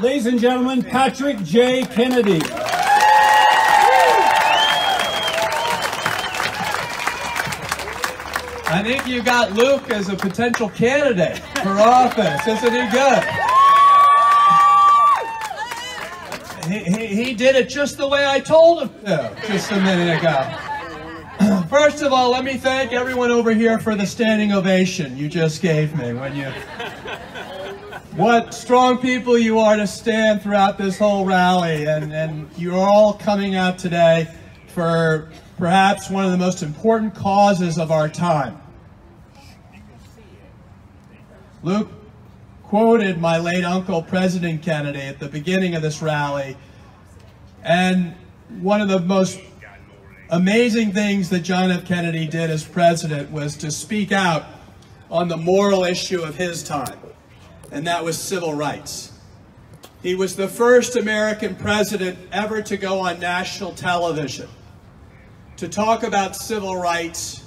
Ladies and gentlemen, Patrick J. Kennedy. I think you got Luke as a potential candidate for office. Isn't he good? He, he, he did it just the way I told him to just a minute ago. First of all, let me thank everyone over here for the standing ovation you just gave me when you what strong people you are to stand throughout this whole rally and, and you're all coming out today for perhaps one of the most important causes of our time. Luke quoted my late uncle, President Kennedy, at the beginning of this rally. And one of the most amazing things that John F. Kennedy did as president was to speak out on the moral issue of his time, and that was civil rights. He was the first American president ever to go on national television to talk about civil rights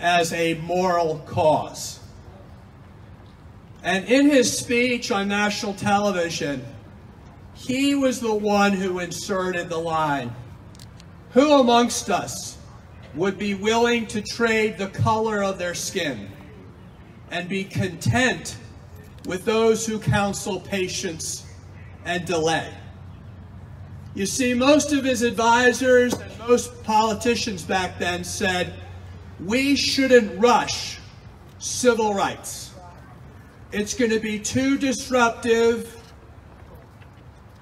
as a moral cause. And in his speech on national television, he was the one who inserted the line, who amongst us would be willing to trade the color of their skin and be content with those who counsel patience and delay? You see, most of his advisors and most politicians back then said, we shouldn't rush civil rights. It's going to be too disruptive.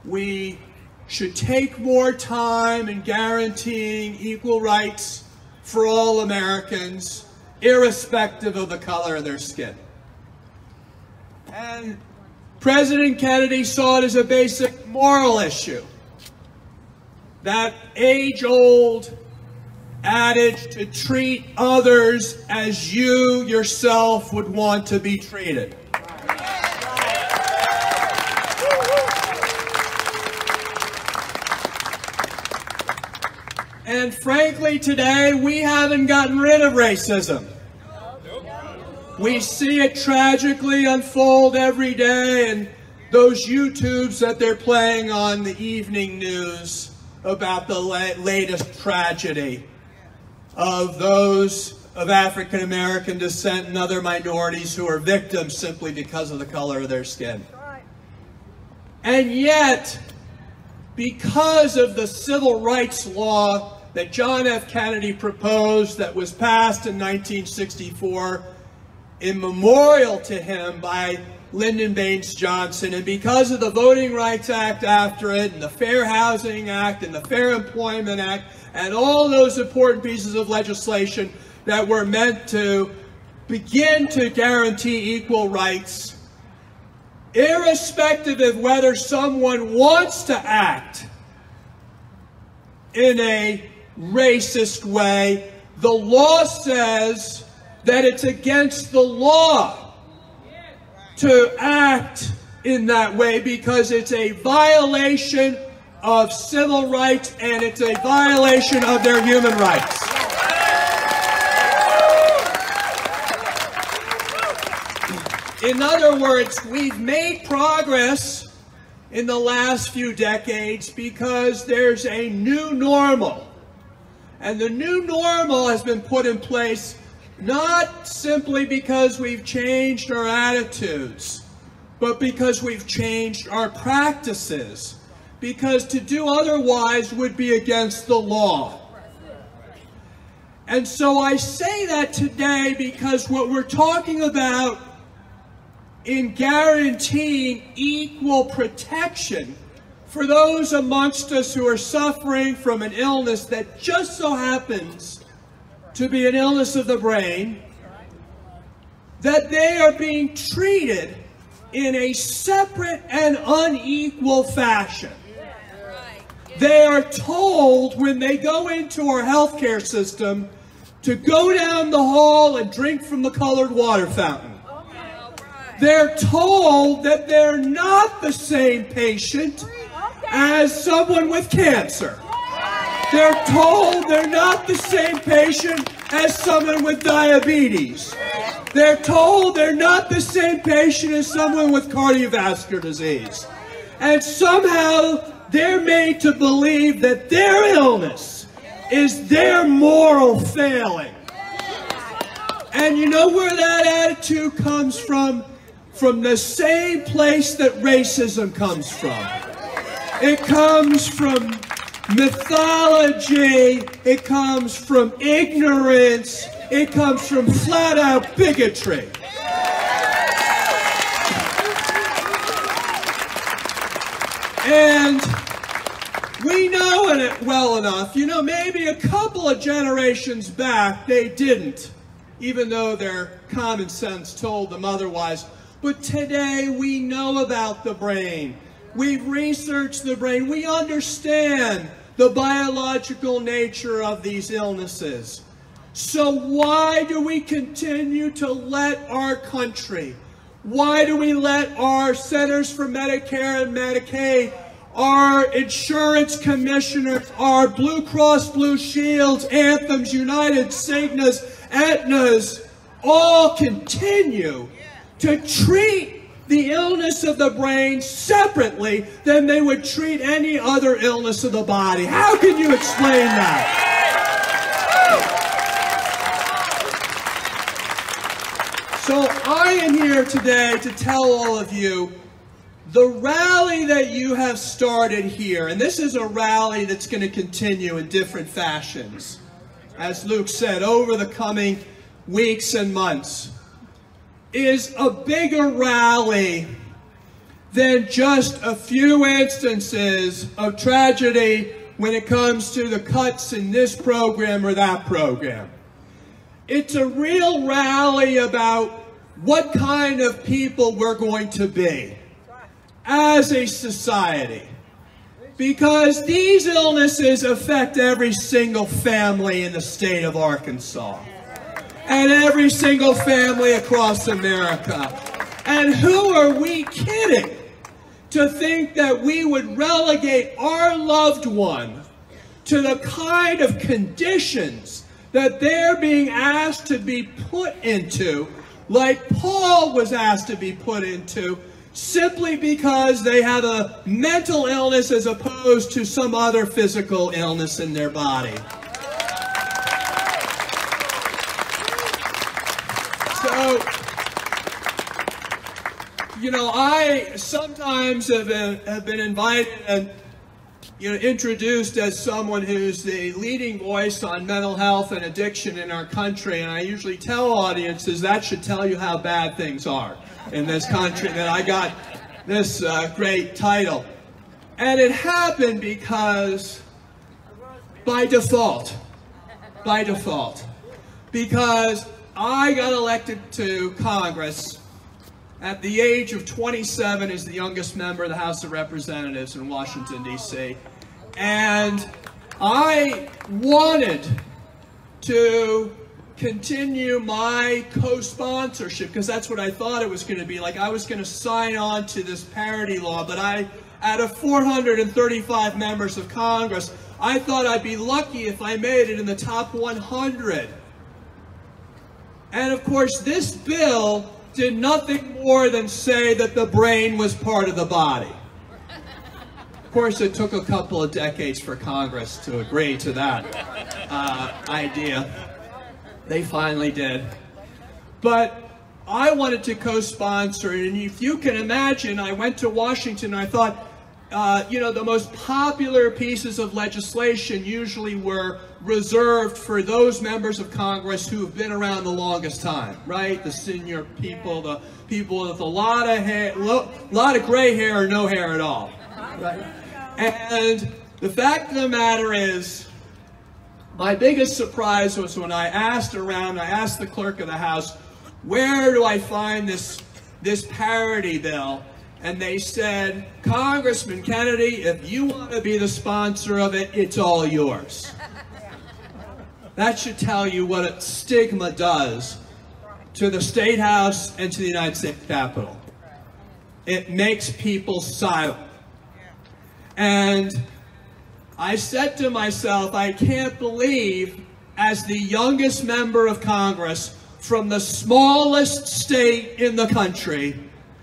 We should take more time in guaranteeing equal rights for all Americans, irrespective of the color of their skin. And President Kennedy saw it as a basic moral issue. That age-old adage to treat others as you yourself would want to be treated. And frankly, today, we haven't gotten rid of racism. We see it tragically unfold every day and those YouTubes that they're playing on the evening news about the la latest tragedy of those of African American descent and other minorities who are victims simply because of the color of their skin. And yet, because of the civil rights law that John F. Kennedy proposed that was passed in 1964 in memorial to him by Lyndon Baines Johnson. And because of the Voting Rights Act after it, and the Fair Housing Act, and the Fair Employment Act, and all those important pieces of legislation that were meant to begin to guarantee equal rights, irrespective of whether someone wants to act in a racist way. The law says that it's against the law to act in that way because it's a violation of civil rights and it's a violation of their human rights. In other words, we've made progress in the last few decades because there's a new normal. And the new normal has been put in place not simply because we've changed our attitudes, but because we've changed our practices. Because to do otherwise would be against the law. And so I say that today because what we're talking about in guaranteeing equal protection for those amongst us who are suffering from an illness that just so happens to be an illness of the brain, that they are being treated in a separate and unequal fashion. They are told when they go into our healthcare system to go down the hall and drink from the colored water fountain. They're told that they're not the same patient as someone with cancer. They're told they're not the same patient as someone with diabetes. They're told they're not the same patient as someone with cardiovascular disease. And somehow they're made to believe that their illness is their moral failing. And you know where that attitude comes from? From the same place that racism comes from. It comes from mythology, it comes from ignorance, it comes from flat out bigotry. And we know it well enough. You know, maybe a couple of generations back they didn't, even though their common sense told them otherwise. But today we know about the brain. We've researched the brain. We understand the biological nature of these illnesses. So why do we continue to let our country, why do we let our Centers for Medicare and Medicaid, our insurance commissioners, our Blue Cross Blue Shields, Anthems, United, Cignas, Aetnas, all continue to treat the illness of the brain separately than they would treat any other illness of the body. How can you explain that? So I am here today to tell all of you the rally that you have started here, and this is a rally that's going to continue in different fashions, as Luke said, over the coming weeks and months is a bigger rally than just a few instances of tragedy when it comes to the cuts in this program or that program. It's a real rally about what kind of people we're going to be as a society. Because these illnesses affect every single family in the state of Arkansas and every single family across America. And who are we kidding to think that we would relegate our loved one to the kind of conditions that they're being asked to be put into, like Paul was asked to be put into, simply because they have a mental illness as opposed to some other physical illness in their body. So, you know, I sometimes have been, have been invited and you know, introduced as someone who's the leading voice on mental health and addiction in our country, and I usually tell audiences that should tell you how bad things are in this country, that I got this uh, great title. And it happened because, by default, by default, because I got elected to Congress at the age of 27 is the youngest member of the House of Representatives in Washington, D.C. And I wanted to continue my co-sponsorship because that's what I thought it was going to be. Like I was going to sign on to this parity law, but I, out of 435 members of Congress, I thought I'd be lucky if I made it in the top 100. And of course, this bill did nothing more than say that the brain was part of the body. Of course, it took a couple of decades for Congress to agree to that uh, idea. They finally did. But I wanted to co-sponsor and if you can imagine, I went to Washington and I thought, uh, you know, the most popular pieces of legislation usually were reserved for those members of Congress who have been around the longest time, right? The senior people, the people with a lot of hair, lo lot of gray hair or no hair at all, right? And the fact of the matter is, my biggest surprise was when I asked around, I asked the clerk of the House, where do I find this, this parity bill? and they said, Congressman Kennedy, if you want to be the sponsor of it, it's all yours. That should tell you what a stigma does to the State House and to the United States Capitol. It makes people silent. And I said to myself, I can't believe, as the youngest member of Congress from the smallest state in the country,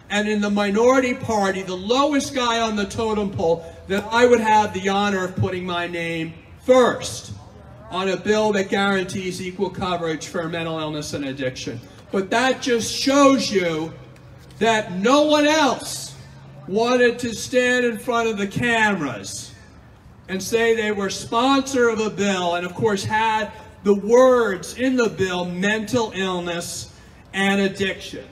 and in the minority party, the lowest guy on the totem pole, that I would have the honor of putting my name first on a bill that guarantees equal coverage for mental illness and addiction. But that just shows you that no one else wanted to stand in front of the cameras and say they were sponsor of a bill and of course had the words in the bill mental illness and addiction.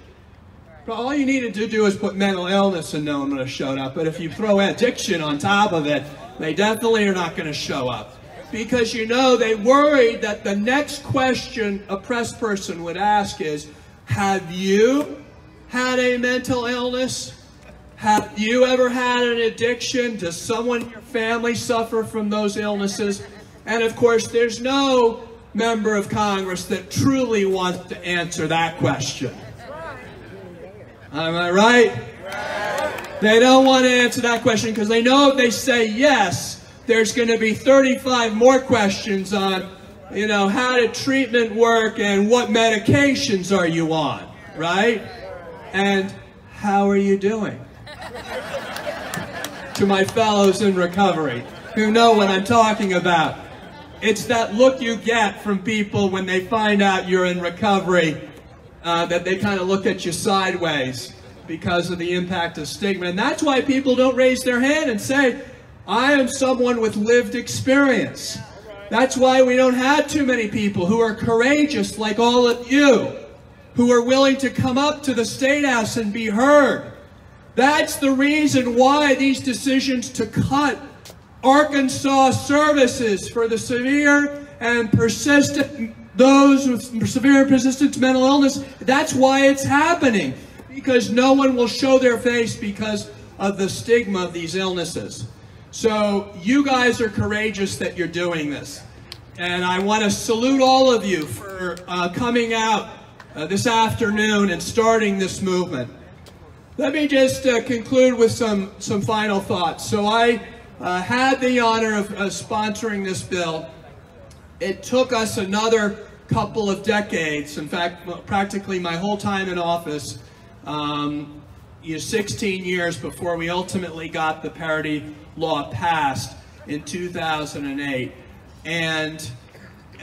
But all you needed to do is put mental illness and no one would have showed up. But if you throw addiction on top of it, they definitely are not going to show up. Because you know, they worried that the next question a press person would ask is, have you had a mental illness? Have you ever had an addiction? Does someone in your family suffer from those illnesses? And of course, there's no member of Congress that truly wants to answer that question. Am I right? They don't want to answer that question because they know if they say yes, there's going to be 35 more questions on, you know, how did treatment work and what medications are you on, right? And how are you doing? to my fellows in recovery who know what I'm talking about. It's that look you get from people when they find out you're in recovery, uh, that they kind of look at you sideways because of the impact of stigma. And that's why people don't raise their hand and say, I am someone with lived experience. That's why we don't have too many people who are courageous like all of you, who are willing to come up to the State House and be heard. That's the reason why these decisions to cut Arkansas services for the severe and persistent, those with severe and persistent mental illness, that's why it's happening. Because no one will show their face because of the stigma of these illnesses. So you guys are courageous that you're doing this. And I want to salute all of you for uh, coming out uh, this afternoon and starting this movement. Let me just uh, conclude with some, some final thoughts. So I uh, had the honor of sponsoring this bill. It took us another couple of decades, in fact, practically my whole time in office, um, 16 years before we ultimately got the parity law passed in 2008. And,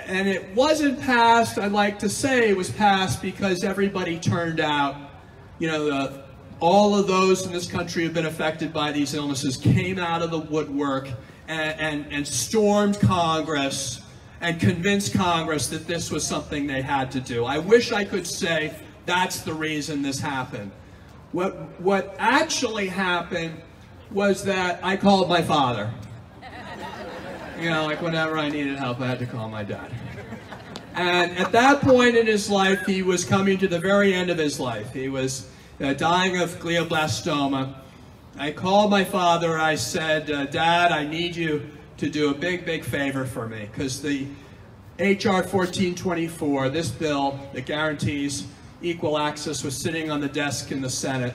and it wasn't passed, I'd like to say it was passed because everybody turned out, you know, the all of those in this country who have been affected by these illnesses came out of the woodwork and, and, and stormed Congress and convinced Congress that this was something they had to do. I wish I could say that's the reason this happened. What, what actually happened was that I called my father. You know, like whenever I needed help, I had to call my dad. And at that point in his life, he was coming to the very end of his life. He was uh, dying of glioblastoma. I called my father. I said, uh, Dad, I need you to do a big, big favor for me because the H.R. 1424, this bill that guarantees equal access, was sitting on the desk in the Senate.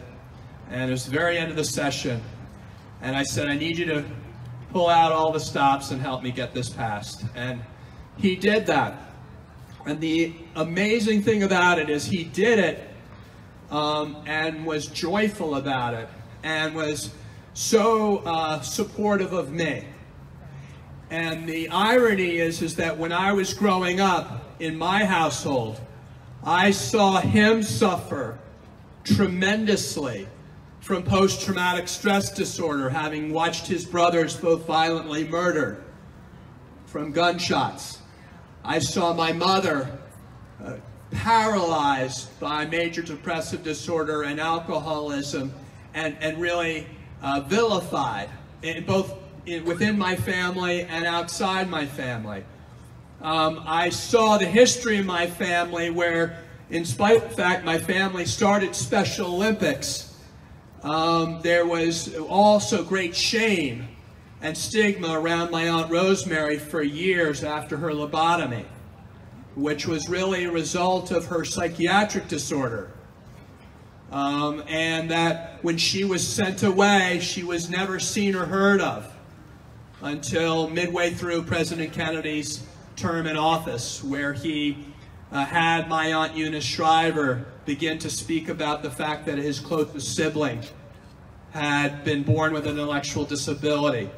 And it was the very end of the session. And I said, I need you to pull out all the stops and help me get this passed. And he did that. And the amazing thing about it is he did it um, and was joyful about it and was so uh, supportive of me. And the irony is, is that when I was growing up in my household, I saw him suffer tremendously from post-traumatic stress disorder, having watched his brothers both violently murdered from gunshots. I saw my mother uh, paralyzed by major depressive disorder and alcoholism and, and really uh, vilified in both in, within my family and outside my family. Um, I saw the history of my family where, in spite of the fact my family started Special Olympics, um, there was also great shame and stigma around my Aunt Rosemary for years after her lobotomy which was really a result of her psychiatric disorder. Um, and that when she was sent away, she was never seen or heard of until midway through President Kennedy's term in office, where he uh, had my Aunt Eunice Shriver begin to speak about the fact that his closest sibling had been born with an intellectual disability.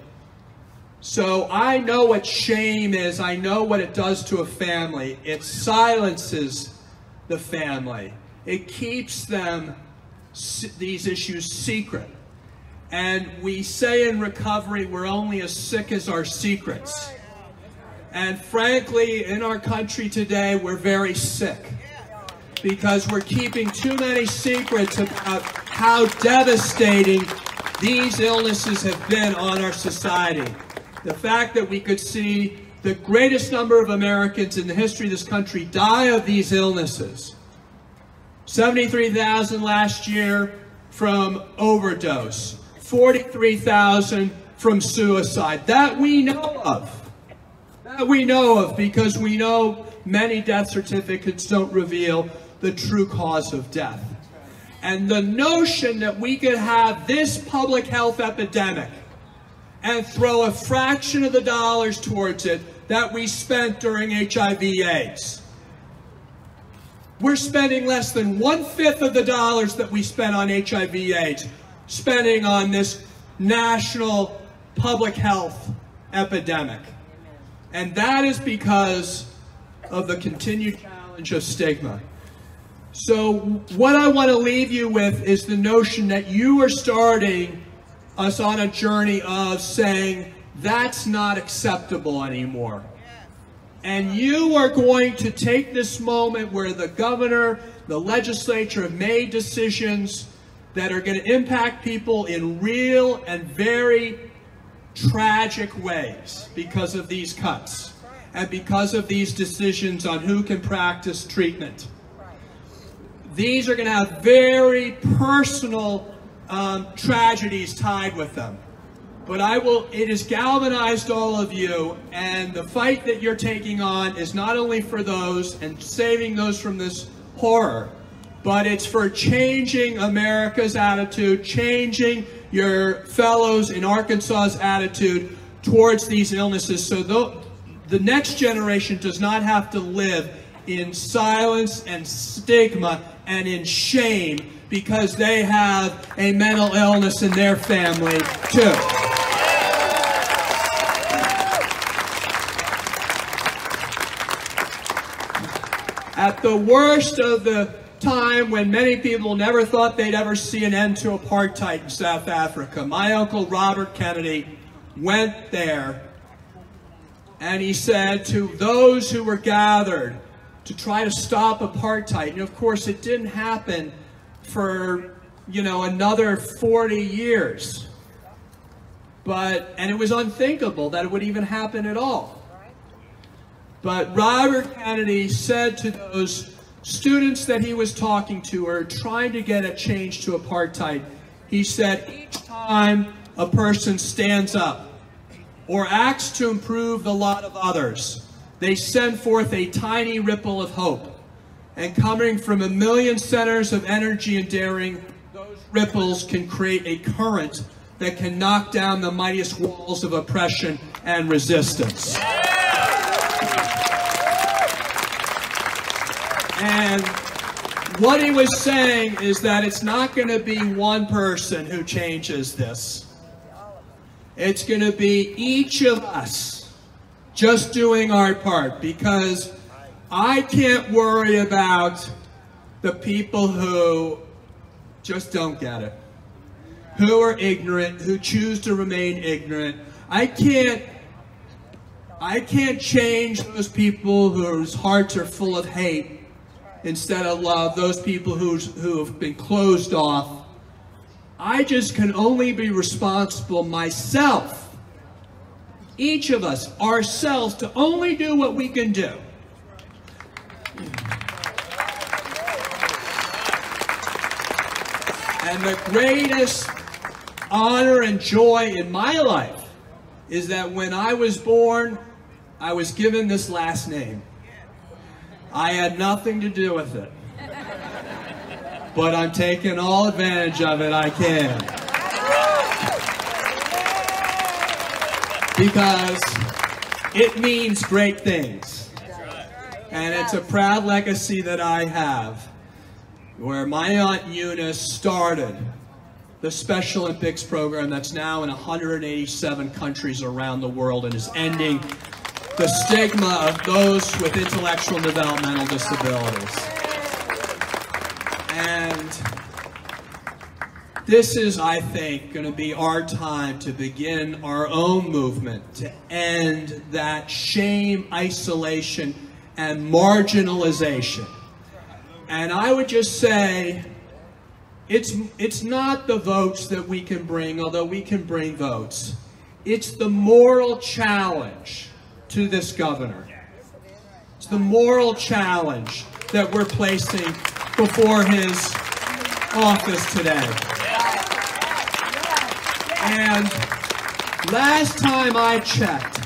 So I know what shame is. I know what it does to a family. It silences the family. It keeps them these issues secret. And we say in recovery, we're only as sick as our secrets. And frankly, in our country today, we're very sick because we're keeping too many secrets about how devastating these illnesses have been on our society. The fact that we could see the greatest number of Americans in the history of this country die of these illnesses. 73,000 last year from overdose. 43,000 from suicide. That we know of. We know of because we know many death certificates don't reveal the true cause of death. And the notion that we could have this public health epidemic and throw a fraction of the dollars towards it that we spent during HIV AIDS. We're spending less than one-fifth of the dollars that we spent on HIV AIDS spending on this national public health epidemic. And that is because of the continued challenge of stigma. So what I want to leave you with is the notion that you are starting us on a journey of saying, that's not acceptable anymore. And you are going to take this moment where the governor, the legislature have made decisions that are going to impact people in real and very tragic ways because of these cuts and because of these decisions on who can practice treatment. These are going to have very personal um, tragedies tied with them. But I will, it has galvanized all of you, and the fight that you're taking on is not only for those and saving those from this horror, but it's for changing America's attitude, changing your fellows in Arkansas's attitude towards these illnesses so the, the next generation does not have to live in silence and stigma and in shame because they have a mental illness in their family too. At the worst of the time when many people never thought they'd ever see an end to apartheid in South Africa. My uncle Robert Kennedy went there and he said to those who were gathered to try to stop apartheid, and of course it didn't happen for, you know, another 40 years. But, and it was unthinkable that it would even happen at all. But Robert Kennedy said to those students that he was talking to are trying to get a change to apartheid. He said, each time a person stands up or acts to improve the lot of others, they send forth a tiny ripple of hope. And coming from a million centers of energy and daring, those ripples can create a current that can knock down the mightiest walls of oppression and resistance. And what he was saying is that it's not going to be one person who changes this. It's going to be each of us just doing our part because I can't worry about the people who just don't get it, who are ignorant, who choose to remain ignorant. I can't I can't change those people whose hearts are full of hate instead of love, those people who's, who have been closed off. I just can only be responsible myself, each of us, ourselves, to only do what we can do. And the greatest honor and joy in my life is that when I was born, I was given this last name. I had nothing to do with it. But I'm taking all advantage of it I can. Because it means great things. And it's a proud legacy that I have, where my Aunt Eunice started the Special Olympics program that's now in 187 countries around the world and is ending the stigma of those with intellectual and developmental disabilities. And this is, I think, going to be our time to begin our own movement to end that shame, isolation, and marginalization. And I would just say, it's, it's not the votes that we can bring, although we can bring votes. It's the moral challenge to this governor. It's the moral challenge that we're placing before his office today. And last time I checked,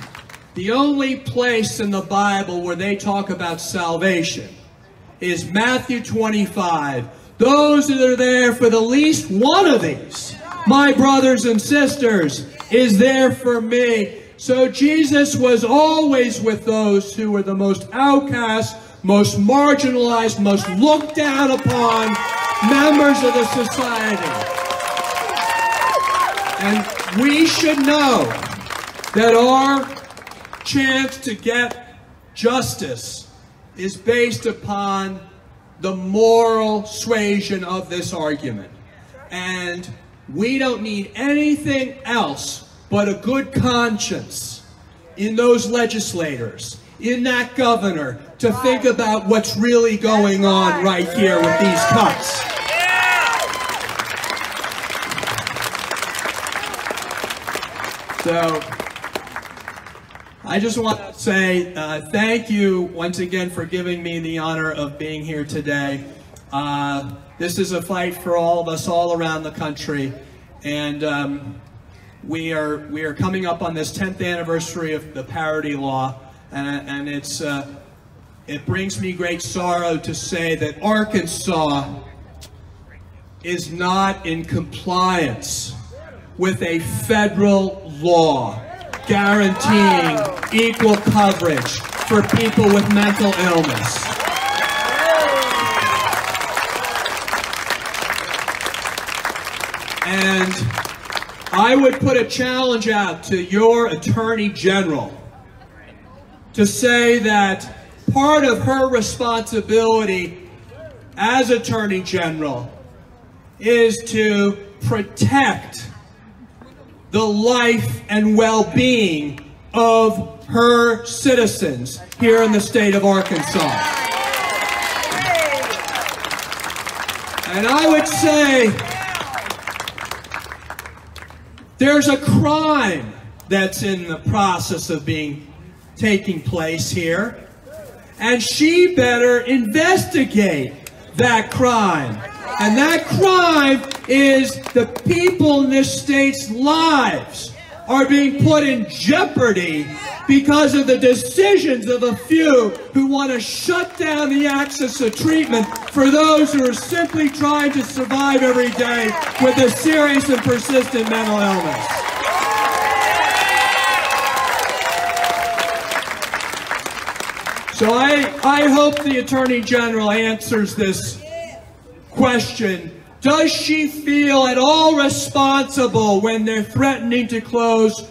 the only place in the Bible where they talk about salvation is Matthew 25. Those that are there for the least one of these, my brothers and sisters, is there for me. So Jesus was always with those who were the most outcast, most marginalized, most looked down upon members of the society. And we should know that our chance to get justice is based upon the moral suasion of this argument. And we don't need anything else but a good conscience in those legislators, in that governor, to think about what's really going on right here with these cuts. So, I just want to say uh, thank you once again for giving me the honor of being here today. Uh, this is a fight for all of us all around the country, and um, we are we are coming up on this 10th anniversary of the parity law, and, and it's uh, it brings me great sorrow to say that Arkansas is not in compliance with a federal law guaranteeing equal coverage for people with mental illness. And I would put a challenge out to your Attorney General to say that part of her responsibility as Attorney General is to protect the life and well-being of her citizens here in the state of Arkansas. And I would say there's a crime that's in the process of being taking place here. And she better investigate that crime. And that crime is the people in this state's lives are being put in jeopardy because of the decisions of a few who want to shut down the access to treatment for those who are simply trying to survive every day with a serious and persistent mental illness. So I, I hope the Attorney General answers this question, does she feel at all responsible when they're threatening to close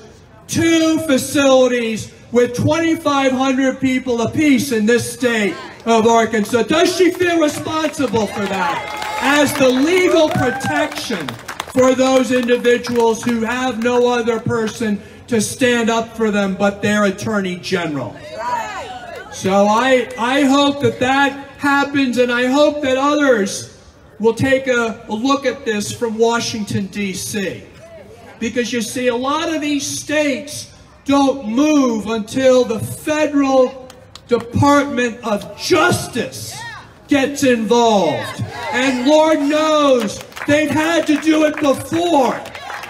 two facilities with 2,500 people apiece in this state of Arkansas? Does she feel responsible for that as the legal protection for those individuals who have no other person to stand up for them but their attorney general? So I, I hope that that happens and I hope that others we'll take a, a look at this from Washington, D.C. Because you see, a lot of these states don't move until the federal Department of Justice gets involved. And Lord knows they've had to do it before.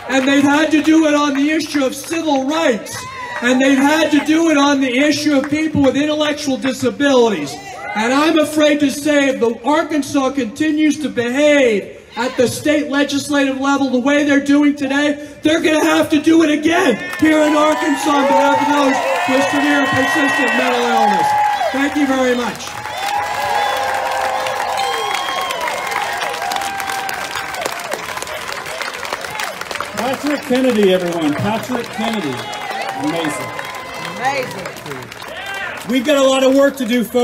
And they've had to do it on the issue of civil rights. And they've had to do it on the issue of people with intellectual disabilities. And I'm afraid to say if the Arkansas continues to behave at the state legislative level the way they're doing today, they're going to have to do it again here in Arkansas on behalf of those with severe persistent mental illness. Thank you very much. Patrick Kennedy, everyone. Patrick Kennedy. Amazing. Amazing. We've got a lot of work to do, folks.